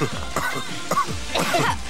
あっ!